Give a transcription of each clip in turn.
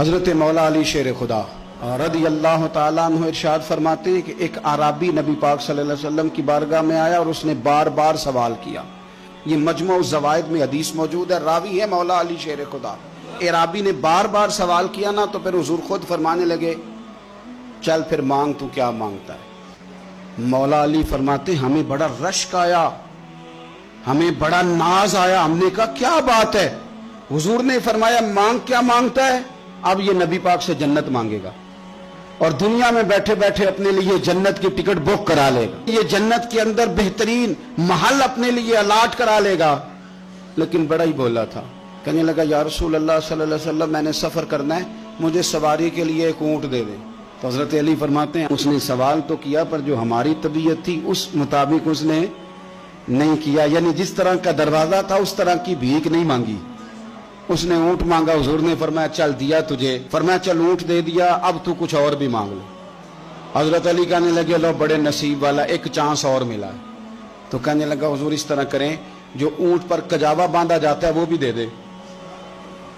हज़रत मौला अली शेर खुदा रदी अल्लाह तु इरशाद फरमाते हैं कि एक आराबी नबी पाक सल्लल्लाहु अलैहि वसल्लम की बारगाह में आया और उसने बार बार सवाल किया। ये मजमू जवायद में हदीस मौजूद है, रावी है मौला अली शेर खुदा। एराबी ने बार बार सवाल किया ना तो फिर हजूर खुद फरमाने लगे, चल फिर मांग, तू क्या माँगता है? मौला अली फरमाते, हमें बड़ा रश्क आया, हमें बड़ा नाज आया, हमने कहा, क्या बात है? हुजूर ने फरमाया, मांग क्या माँगता है? अब ये नबी पाक से जन्नत मांगेगा और दुनिया में बैठे बैठे अपने लिए जन्नत की टिकट बुक करा लेगा। ये जन्नत के अंदर बेहतरीन महल अपने लिए अलाट करा लेगा। लेकिन बड़ा ही बोला था। कहने लगा, या रसूल अल्लाह सल्लल्लाहु अलैहि वसल्लम, मैंने सफ़र करना है, मुझे सवारी के लिए एक ऊँट दे दे। तो हज़रत अली फरमाते हैं, उसने सवाल तो किया, पर जो हमारी तबीयत थी, उस मुताबिक उसने नहीं किया। यानी जिस तरह का दरवाज़ा था, उस तरह की भीख नहीं मांगी। उसने ऊँट मांगा, हजूर ने फरमाया, चल दिया तुझे। फरमाया, चल, ऊँट दे दिया, अब तू कुछ और भी मांग लो। हज़रत अली कहने लगे, लो, बड़े नसीब वाला, एक चांस और मिला तो कहने लगा, हजूर, इस तरह करें, जो ऊँट पर कजावा बांधा जाता है, वो भी दे दे।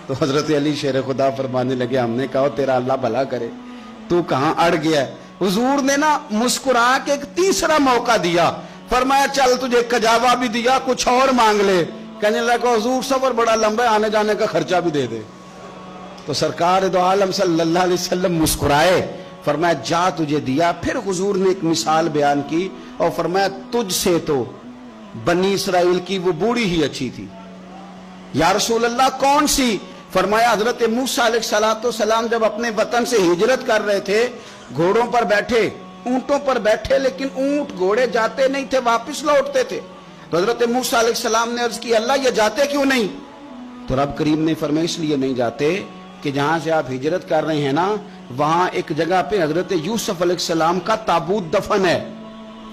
तो हज़रत अली शेर खुदा फरमाने लगे, हमने कहा तेरा अल्लाह भला करे। तू कहाँ अड़ गया हजूर ने ना मुस्कुरा के एक तीसरा मौका दिया। फरमाया, चल, तुझे कजावा भी दिया, कुछ और मांग ले। कहने लगा हजूर सफ़र बड़ा लंबा आने जाने का खर्चा भी दे दे। तो सरकार दो आलम वसल्लम मुस्कुराए, फरमाया, जा तुझे दिया। फिर हुजूर ने एक मिसाल बयान की और फरमाया तुझ से तो बनी इसराइल की वो बूढ़ी ही अच्छी थी। या रसूल अल्लाह कौन सी? फरमाया, हज़रत मूसा सलाम जब अपने वतन से हिजरत कर रहे थे, घोड़ों पर बैठे, ऊंटों पर बैठे, लेकिन ऊँट घोड़े जाते नहीं थे, वापस लौटते थे। तो हज़रत मूसा ने अर्ज़ की अल्लाह, ये जाते क्यों नहीं? तो रब करीम ने फरमाया इसलिए नहीं जाते, कि जहाँ से आप हिजरत कर रहे हैं ना, वहाँ एक जगह पे हज़रत यूसुफ सलाम का ताबूत दफन है।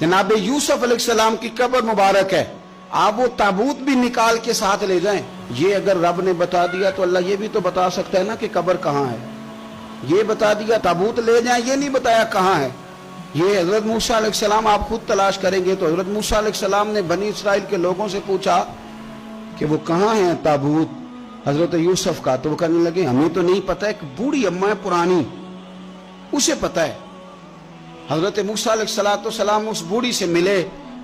जनाब यूसुफ सलाम की कब्र मुबारक है। आप वो ताबूत भी निकाल के साथ ले जाएँ। ये अगर रब ने बता दिया तो अल्लाह ये भी तो बता सकता है ना कि कब्र कहाँ है। ये बता दिया, ताबूत ले जाए, ये नहीं बताया कहाँ है। ये हज़रत मूसा सलाम आप खुद तलाश करेंगे तो हज़रत मूसा सलाम ने बनी इसराइल के लोगों से पूछा कि वो कहाँ है ताबूत? हज़रत यूसुफ का तो वो कहने लगे, हमें तो नहीं पता एक बूढ़ी अम्मा है, पुरानी। उसे पता है। हज़रत मूसा सलाम उस बूढ़ी से मिले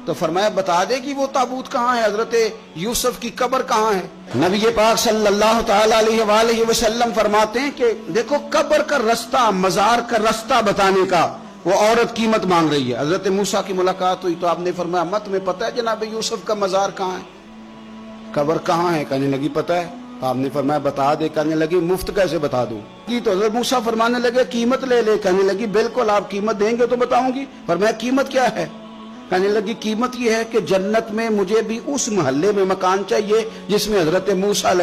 तो फरमाया, बता दे कि वो ताबूत कहाँ है? हज़रत यूसुफ की कब्र कहाँ है? नबी पाक सल्लल्लाहु अलैहि वसल्लम फरमाते हैं कि देखो, कब्र का रास्ता, मजार का रास्ता बताने का वो औरत कीमत मांग रही है। हज़रत मूसा की मुलाकात हुई तो आपने फरमाया, मत में पता है जनाब यूसुफ का मजार कहाँ है? कबर कहाँ है? कहने लगी, पता है। आपने फरमाया, बता दे। कहने लगी, मुफ़्त कैसे बता दू? की तो हज़रत मूसा फरमाने लगे, कीमत ले ले। कहने लगी, बिल्कुल, आप कीमत देंगे तो बताऊँगी। फरमाया, कीमत क्या है? कहने लगी, कीमत यह है कि जन्नत में मुझे भी उस मोहल्ले में मकान चाहिए जिसमें हज़रत मूसा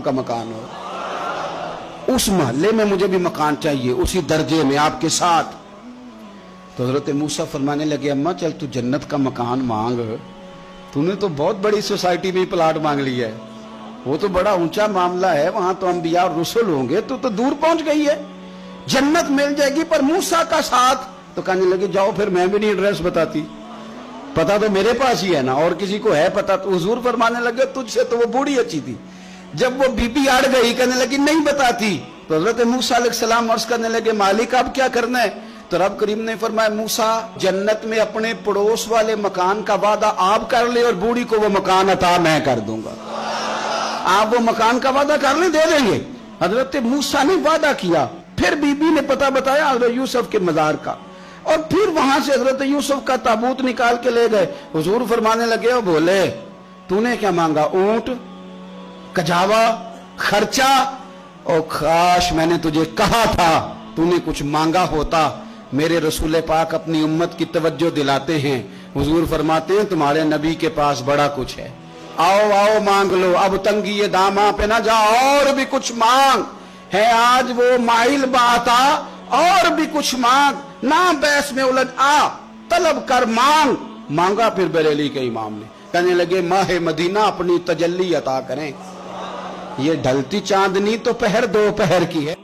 का मकान हो। उस मोहल्ले में मुझे भी मकान चाहिए, उसी दर्जे में आपके साथ। तो हज़रत मूसा फरमाने लगे, अम्मा, चल तू जन्नत का मकान मांग। तूने तो बहुत बड़ी सोसाइटी में प्लाट मांग लिया है। वो तो बड़ा ऊँचा मामला है, वहाँ तो अम्बिया और रसुल होंगे, तू तो दूर पहुँच गई है। जन्नत मिल जाएगी, पर मूसा का साथ। तो कहने लगे, जाओ फिर, मैं भी नहीं एड्रेस बताती। पता तो मेरे पास ही है ना, और किसी को है पता? तो हजूर फरमाने लगे, तुझसे तो वो बूढ़ी अच्छी थी। जब वो बीबी अड़ गई, कहने लगी, नहीं बताती। तो हज़रत मूसा सलाम अर्ज़ करने लगे, मालिक, अब क्या करना है? तो रब करीम ने फरमाया, मूसा, जन्नत में अपने पड़ोस वाले मकान का वादा आप कर ले और बूढ़ी को वो मकान अता मैं कर दूँगा। आप वो मकान का वादा कर ले, दे देंगे। हज़रत मूसा ने वादा किया। फिर बीबी ने पता बताया हज़रत यूसुफ के मजार का। और फिर वहाँ से हज़रत यूसुफ का ताबूत निकाल के ले गए। हजूर फरमाने लगे और बोले, तूने क्या मांगा? ऊँट, कजावा, खर्चा? और खाश, मैंने तुझे कहा था, तूने कुछ मांगा होता मेरे रसूल पाक अपनी उम्मत की तवज्जो दिलाते हैं। हुजूर फरमाते हैं, तुम्हारे नबी के पास बड़ा कुछ है। आओ आओ, मांग लो। अब तंगी ये दामा पे ना जा, और भी कुछ मांग। है आज वो माइल बाता और भी कुछ मांग। ना बैस में उलझ आ, तलब कर मांग। मांगा फिर बरेली के इमाम ने। कहने लगे, माह मदीना अपनी तजल्ली अता करें। ये ढलती चांदनी तो पहर दो पहर की है।